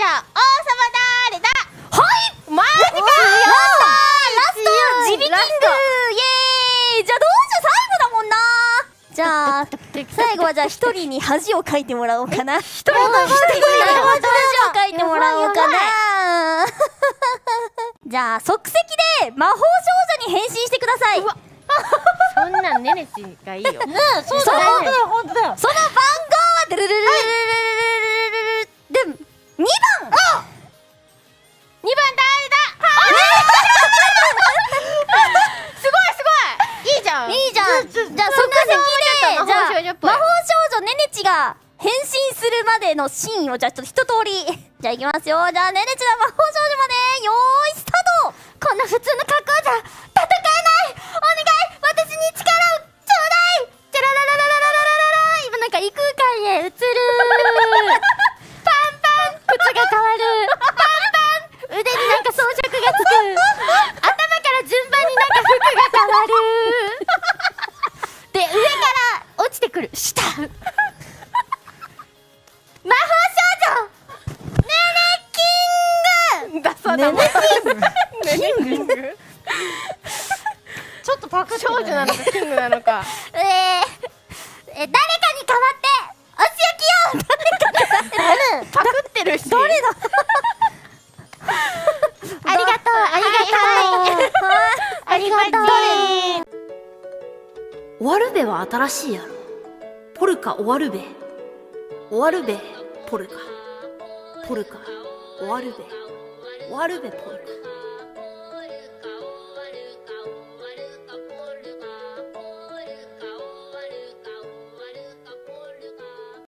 じゃあ王様誰だ。はいマジか。やったー。ラストジビキングイエーイじゃあどうしよう最後だもんなじゃあ最後はじゃあ一人に恥をかいてもらおうかな一人に恥をかいてもらおうかなじゃあ即席で魔法少女に変身してくださいそんなんねねちがいいよねそうだよね本即そんな席でじゃあ魔法少女ねねちが変身するまでのシーンをじゃあちょっと一通り。じゃあいきますよじゃあねねちの魔法少女までよーいスタート。こんな普通の格好じゃ。戦えない。お願い。私に力を。ちょうだい。チャラララララララララ。今なんか異空間へ移る パンパン靴が変わるパンパン腕になんか装飾がつく頭から順番になんか服が変わるで上から落ちてくる下魔法少女。ねねキング。だそうだ。ねねキング。ちょっとパクって少女なのかキングなのか。えー、え誰かに代わってお仕置きよ誰かパクってるし。誰だ。ありがとう。ありがとう。ありがとう。終わるべは新しいやろポルカ終わるべ。終わるべポルカ。ポルカ終わるべ。終わるべポルカ。